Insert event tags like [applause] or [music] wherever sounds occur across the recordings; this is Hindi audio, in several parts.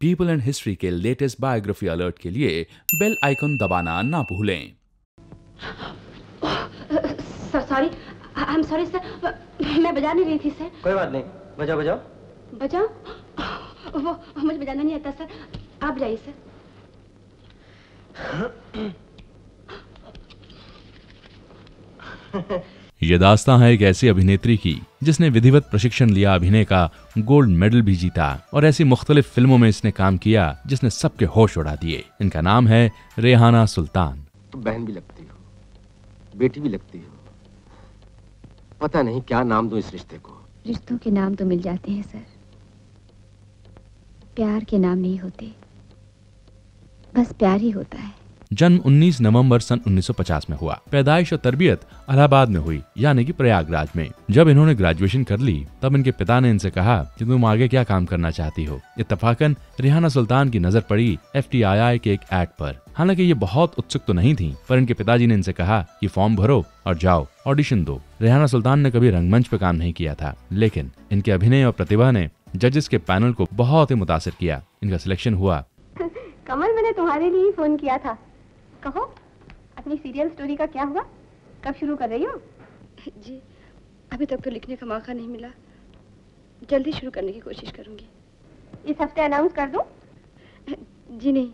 पीपल एंड हिस्ट्री के लेटेस्ट बायोग्राफी अलर्ट के लिए बेल आइकन दबाना ना भूलें। Sir sorry I am sorry sir मैं बजा नहीं रही थी सर कोई बात नहीं। बजाओ बजाओ। बजा वो मुझे बजाना नहीं आता सर आप बजाइए सर [clears throat] ये दास्तां है एक ऐसी अभिनेत्री की जिसने विधिवत प्रशिक्षण लिया अभिनय का गोल्ड मेडल भी जीता और ऐसी मुख्तलिफ़ फ़िल्मों में इसने काम किया जिसने सबके होश उड़ा दिए। इनका नाम है रेहाना सुल्तान। तो बहन भी लगती हो बेटी भी लगती हो। पता नहीं क्या नाम दूँ इस रिश्ते को। रिश्तों के नाम तो मिल जाते हैं सर। प्यार के नाम नहीं होते बस प्यार ही होता है। जन्म 19 नवंबर सन 1950 में हुआ। पैदाइश और तरबियत इलाहाबाद में हुई, यानी कि प्रयागराज में। जब इन्होंने ग्रेजुएशन कर ली, तब इनके पिता ने इनसे कहा कि तुम आगे क्या काम करना चाहती हो। इत्तेफाकन, रिहाना सुल्तान की नज़र पड़ी एफ़ के एक एड पर। हालाँकि ये बहुत उत्सुक तो नहीं थी, पर इनके पिताजी ने इनसे कहा कि फॉर्म भरो और जाओ, ऑडिशन दो। रेहाना सुल्तान ने कभी रंगमंच पे काम नहीं किया था, लेकिन इनके अभिनय और प्रतिभा ने जजेस के पैनल को बहुत ही मुतासर किया। इनका सिलेक्शन हुआ। कमल, मैंने तुम्हारे लिए फ़ोन किया था। कहो अपनी सीरियल स्टोरी का क्या हुआ? कब शुरू कर रही हो? जी अभी तक तो लिखने का मौका नहीं मिला। जल्दी शुरू करने की कोशिश करूँगी। इस हफ़्ते अनाउंस कर दूँ। जी नहीं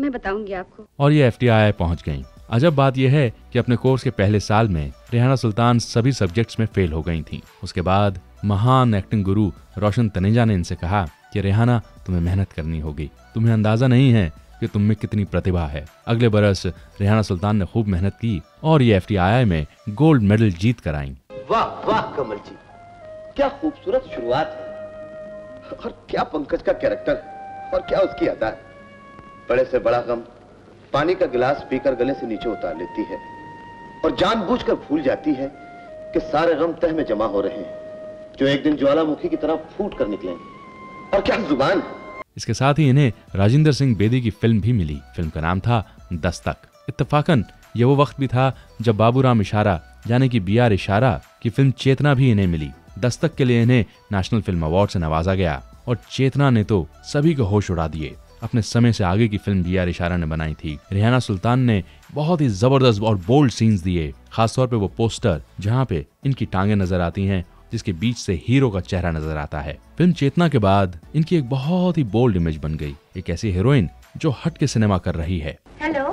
मैं बताऊँगी आपको। और ये एफटीआई पहुँच गई अजब बात यह है कि अपने कोर्स के पहले साल में रेहाना सुल्तान सभी सब्जेक्ट्स में फेल हो गई थी। उसके बाद महान एक्टिंग गुरु रोशन तनेजा ने इनसे कहा कि रेहाना तुम्हें मेहनत करनी होगी। तुम्हें अंदाज़ा नहीं है कि तुम में कितनी प्रतिभा है। अगले बरस रेहाना सुल्तान ने खूब मेहनत की और ये एफ़ में गोल्ड मेडल जीत कर आई। वाह वाह कमल जी क्या खूबसूरत शुरुआत है। और क्या पंकज का कैरेक्टर। और क्या उसकी अदा। है बड़े से बड़ा गम पानी का गिलास पीकर गले से नीचे उतार लेती है। और जानबूझकर भूल जाती है कि सारे गम तह में जमा हो रहे हैं। जो एक दिन ज्वालामुखी की तरह फूट कर निकलेंगे और क्या ज़ुबान है। इसके साथ ही इन्हें राजेंद्र सिंह बेदी की फ़िल्म भी मिली। फ़िल्म का नाम था दस्तक। इत्तेफाकन ये वो वक्त भी था जब बाबूराम इशारा, यानी कि बी आर इशारा, की फ़िल्म चेतना भी इन्हें मिली। दस्तक के लिए इन्हें नेशनल फ़िल्म अवार्ड से नवाजा गया और चेतना ने तो सभी को होश उड़ा दिए। अपने समय से आगे की फ़िल्म बी आर इशारा ने बनाई थी। रिहाना सुल्तान ने बहुत ही ज़बरदस्त और बोल्ड सीन्स दिए, खासतौर पे वो पोस्टर जहाँ पे इनकी टांगे नज़र आती हैं जिसके बीच से हीरो का चेहरा नज़र आता है। फ़िल्म चेतना के बाद इनकी एक बहुत ही बोल्ड इमेज बन गई। एक ऐसी हीरोइन जो हट के सिनेमा कर रही है। हेलो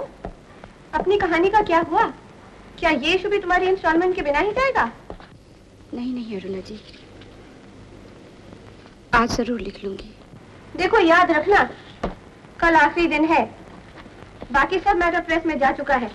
अपनी कहानी का क्या हुआ? क्या ये शुभी तुम्हारी इंस्टॉलमेंट के बिना ही जाएगा? नहीं नहीं अरुणा जी। आज ज़रूर लिख लूँगी। देखो याद रखना कल आखिरी दिन है। बाकी सब मैटर प्रेस में जा चुका है।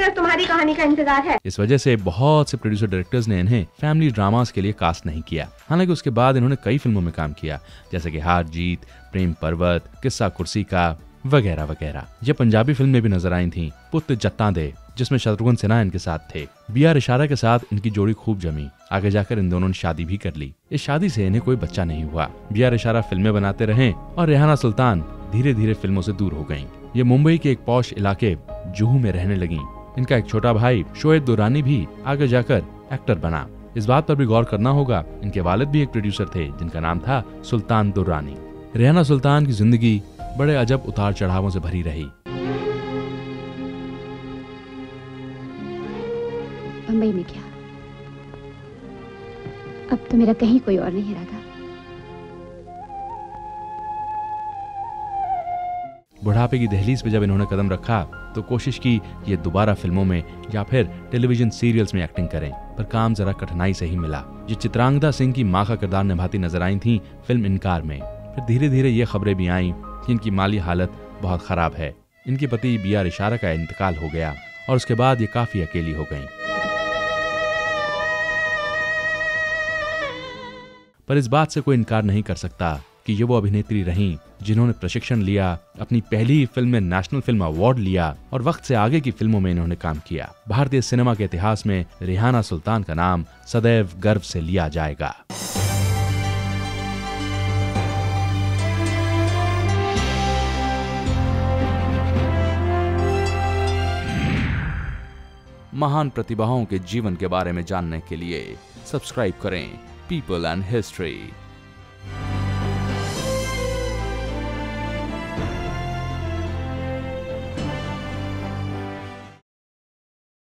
सिर्फ़ तुम्हारी कहानी का इंतज़ार है। इस वजह से बहुत से प्रोड्यूसर डायरेक्टर्स ने इन्हें फैमिली ड्रामास के लिए कास्ट नहीं किया। हालाँकि उसके बाद इन्होंने कई फ़िल्मों में काम किया, जैसे कि हार जीत, प्रेम पर्वत, किस्सा कुर्सी का, वगैरह वगैरह। ये पंजाबी फ़िल्म में भी नज़र आई थी पुत्र जत्ता दे, जिसमें शत्रुघ्न सिन्हा इनके साथ थे। बी आर इशारा के साथ इनकी जोड़ी खूब जमी। आगे जाकर इन दोनों ने शादी भी कर ली। इस शादी से इन्हें कोई बच्चा नहीं हुआ। बी आर इशारा फ़िल्में बनाते रहे और रेहाना सुल्तान धीरे धीरे फ़िल्मों से दूर हो गई ये मुंबई के एक पौश इलाके जूहू में रहने लगी। इनका एक छोटा भाई शोएब दुरानी भी आगे जाकर एक्टर बना। इस बात पर भी गौर करना होगा इनके वालिद भी एक प्रोड्यूसर थे जिनका नाम था सुल्तान दुर्रानी रेहाना सुल्तान की ज़िंदगी बड़े अजब उतार चढ़ावों से भरी रही। बम्बई में क्या? अब तो मेरा कहीं कोई और नहीं रहा बुढ़ापे की दहलीज पे जब इन्होंने कदम रखा तो कोशिश की ये दोबारा फ़िल्मों में या फिर टेलीविज़न सीरियल्स में एक्टिंग करें, पर काम जरा कठिनाई से ही मिला। ये चित्रांगदा सिंह की माँ का किरदार निभाती नज़र आई थी फ़िल्म इनकार में। फिर धीरे धीरे ये खबरें भी आईं कि इनकी माली हालत बहुत खराब है। इनके पति बी आर इशारा का इंतकाल हो गया और उसके बाद ये काफ़ी अकेली हो गई। पर इस बात से कोई इनकार नहीं कर सकता। कि ये वो अभिनेत्री रहीं जिन्होंने प्रशिक्षण लिया, अपनी पहली फ़िल्म में नेशनल फ़िल्म अवार्ड लिया और वक्त से आगे की फ़िल्मों में इन्होंने काम किया। भारतीय सिनेमा के इतिहास में रिहाना सुल्तान का नाम सदैव गर्व से लिया जाएगा। महान प्रतिभाओं के जीवन के बारे में जानने के लिए सब्सक्राइब करें पीपल एंड हिस्ट्री।